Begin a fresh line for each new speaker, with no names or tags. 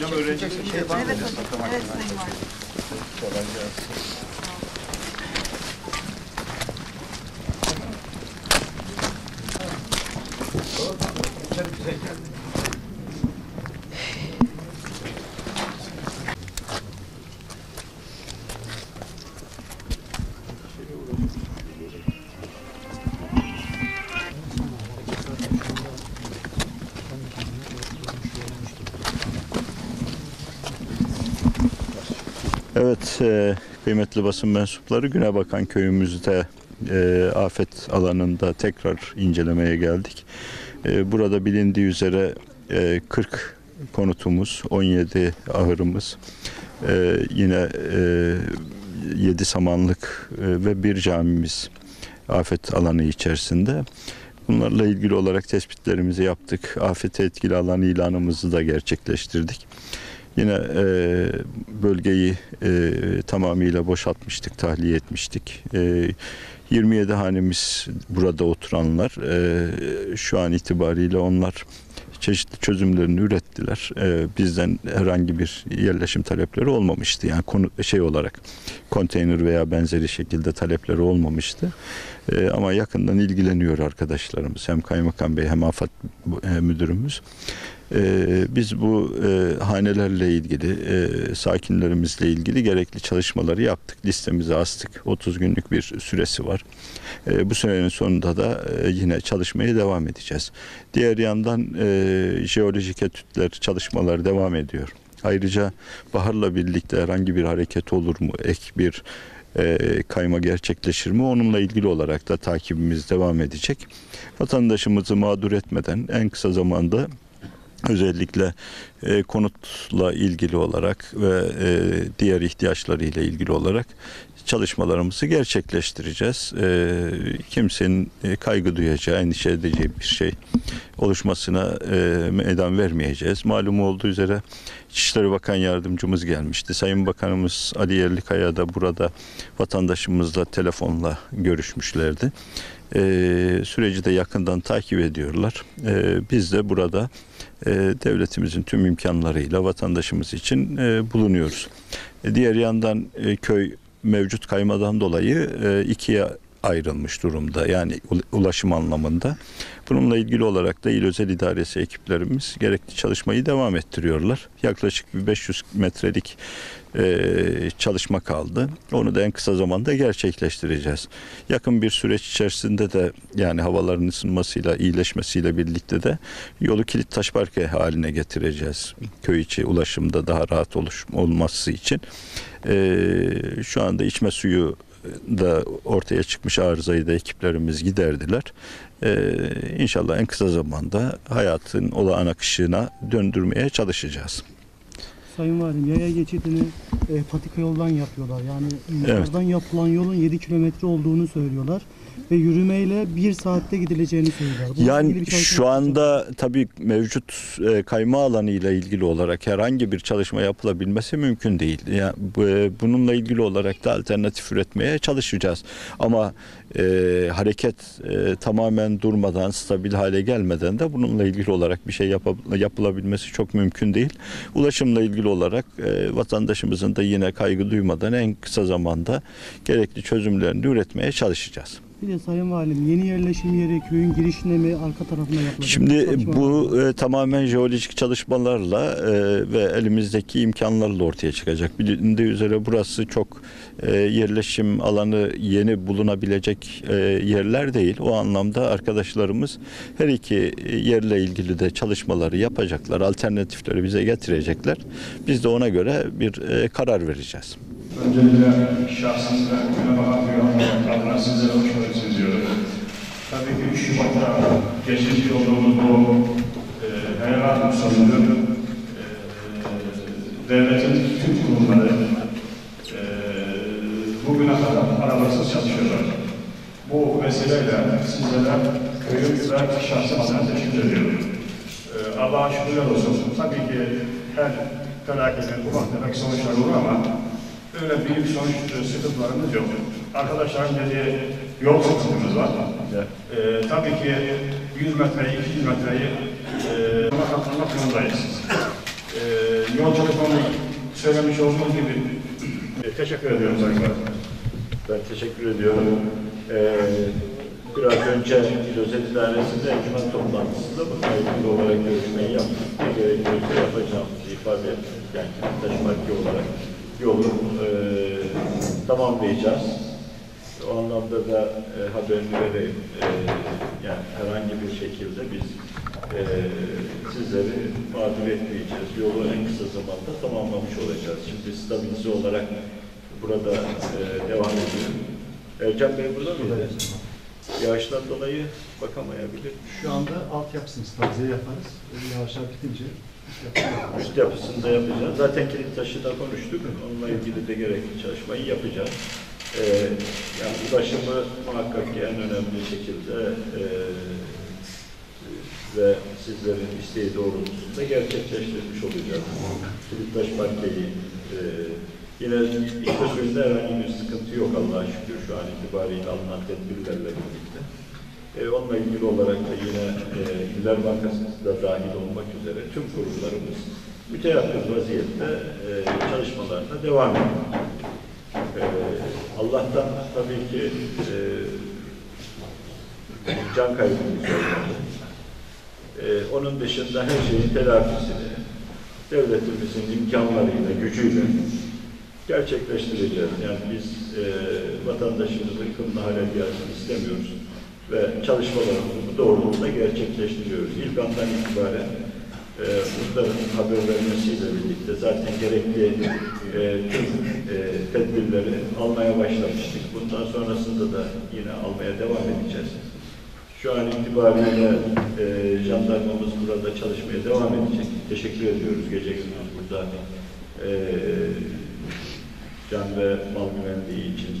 Hocam öğrenci şey var mı?
Evet. Evet sayın valim.
Kolay gelsin. Evet, e, kıymetli basın mensupları Günebakan köyümüzde e, afet alanında tekrar incelemeye geldik. E, burada bilindiği üzere e, 40 konutumuz, 17 ahırımız, e, yine e, 7 samanlık e, ve bir camimiz afet alanı içerisinde. Bunlarla ilgili olarak tespitlerimizi yaptık. Afete etkili alan ilanımızı da gerçekleştirdik. Yine e, bölgeyi e, tamamıyla boşaltmıştık, tahliye etmiştik. E, 27 hanemiz burada oturanlar. E, şu an itibariyle onlar çeşitli çözümlerini ürettiler. E, bizden herhangi bir yerleşim talepleri olmamıştı. Yani konu şey olarak konteyner veya benzeri şekilde talepleri olmamıştı. E, ama yakından ilgileniyor arkadaşlarımız. Hem kaymakam bey hem afet e, müdürümüz. Ee, biz bu e, hanelerle ilgili, e, sakinlerimizle ilgili gerekli çalışmaları yaptık. Listemize astık. 30 günlük bir süresi var. E, bu sürenin sonunda da e, yine çalışmaya devam edeceğiz. Diğer yandan e, jeolojik etütler çalışmalar devam ediyor. Ayrıca baharla birlikte herhangi bir hareket olur mu? Ek bir e, kayma gerçekleşir mi? Onunla ilgili olarak da takibimiz devam edecek. Vatandaşımızı mağdur etmeden en kısa zamanda özellikle e, konutla ilgili olarak ve e, diğer ihtiyaçlarıyla ilgili olarak çalışmalarımızı gerçekleştireceğiz. E, kimsenin e, kaygı duyacağı, endişe edeceği bir şey oluşmasına e, meydan vermeyeceğiz. Malum olduğu üzere İçişleri Bakan Yardımcımız gelmişti. Sayın Bakanımız Ali Yerlikaya da burada vatandaşımızla telefonla görüşmüşlerdi. E, süreci de yakından takip ediyorlar. E, biz de burada e, devletimizin tüm imkanlarıyla vatandaşımız için e, bulunuyoruz. E, diğer yandan e, köy mevcut kaymadan dolayı e, ikiye ayrılmış durumda. Yani ul- ulaşım anlamında. Bununla ilgili olarak da İl Özel İdaresi ekiplerimiz gerekli çalışmayı devam ettiriyorlar. Yaklaşık bir 500 metrelik e, çalışma kaldı. Onu da en kısa zamanda gerçekleştireceğiz. Yakın bir süreç içerisinde de yani havaların ısınmasıyla, iyileşmesiyle birlikte de yolu kilit taş parke haline getireceğiz. Köy içi ulaşımda daha rahat oluş, olması için. E, şu anda içme suyu da ortaya çıkmış arızayı da ekiplerimiz giderdiler. Ee, inşallah en kısa zamanda hayatın olağan akışına döndürmeye çalışacağız.
Sayın Valim yaya geçidini e, patika yoldan yapıyorlar. Yani
Evet.
yapılan yolun 7 kilometre olduğunu söylüyorlar. Ve yürümeyle 1 saatte gidileceğini söylüyorlar. Bununla
Yani
bir
şu anda tabii mevcut e, kayma alanı ile ilgili olarak herhangi bir çalışma yapılabilmesi mümkün değil. Yani e, bununla ilgili olarak da alternatif üretmeye çalışacağız. Ama e, hareket e, tamamen durmadan, stabil hale gelmeden de bununla ilgili olarak bir şey yapa- yapılabilmesi çok mümkün değil. Ulaşımla ilgili olarak e, vatandaşımızın da yine kaygı duymadan en kısa zamanda gerekli çözümlerini üretmeye çalışacağız.
Bir de Sayın Valim yeni yerleşim yeri köyün girişine mi arka tarafına yapılacak?
Şimdi bu e, tamamen jeolojik çalışmalarla e, ve elimizdeki imkanlarla ortaya çıkacak. Bilindiği üzere burası çok e, yerleşim alanı yeni bulunabilecek e, yerler değil. O anlamda arkadaşlarımız her iki yerle ilgili de çalışmaları yapacaklar. Alternatifleri bize getirecekler. Biz de ona göre bir e, karar vereceğiz.
Öncelikle şahsınıza, Günebakan Duyarlı adına sizlere hoş geldiniz diyorum. Tabii ki 3 Şubat'ta geçirmiş olduğumuz bu e, heyelan sonunu e, devletin tüm kurumları e, bugüne kadar aralıksız çalışıyorlar. Bu vesileyle sizlere köyün ve şahsım adına teşekkür ediyorum. E, Allah'a şükürler olsun. Tabii ki her felaketin ufak tefek sonuçları olur ama öyle büyük sonuç e, sıkıntılarımız yok. Arkadaşların dediği yol sıkıntımız var. E, tabii ki 100 metreyi, 200 metreyi e, katlamak zorundayız. E, yol çalışmamı söylemiş olduğum gibi e, teşekkür ediyorum Valim.
Ben teşekkür ediyorum. Ee, biraz önce İlozet İdaresi'nde encümen toplantısında bununla ilgili olarak görüşmeyi yaptık. Ne gerekiyorsa yapacağımızı ifade ettik. Yani Parti olarak yolu e, tamamlayacağız. O anlamda da e, haberini vereyim. E, yani herhangi bir şekilde biz e, sizleri mağdur etmeyeceğiz. Yolu en kısa zamanda tamamlamış olacağız. Şimdi stabilize olarak burada e, devam ediyor. Ercan Bey burada mıydı? Yağıştan dolayı bakamayabilir.
Şu anda altyapısını stabilize yaparız. Yağışlar bitince.
Üst yapısını da yapacağız. Zaten kilit taşı da konuştuk. Onunla ilgili de gerekli çalışmayı yapacağız. Ee, yani ulaşımı muhakkak ki en önemli şekilde e, ve sizlerin isteği doğrultusunda gerçekleştirmiş olacağız. Kilittaş Parke'yi e, yine sözünde herhangi bir sıkıntı yok Allah'a şükür şu an itibariyle alınan tedbirlerle birlikte. E, onunla ilgili olarak da yine e, İller Bankası da dahil olmak üzere tüm kurumlarımız müteyakkız vaziyette e, çalışmalarına devam ediyor. E, Allah'tan tabii ki e, can kaybımız olmadı. E, onun dışında her şeyin telafisini devletimizin imkanlarıyla, gücüyle gerçekleştireceğiz. Yani biz e, vatandaşımızın kılına hale istemiyoruz ve çalışmalarımızı bu doğrultuda gerçekleştiriyoruz. İlk andan itibaren e, bunların haber vermesiyle birlikte zaten gerekli e, tüm e, tedbirleri almaya başlamıştık. Bundan sonrasında da yine almaya devam edeceğiz. Şu an itibariyle e, jandarmamız burada çalışmaya devam edecek. Teşekkür ediyoruz gece gündüz burada e, can ve mal güvenliği için.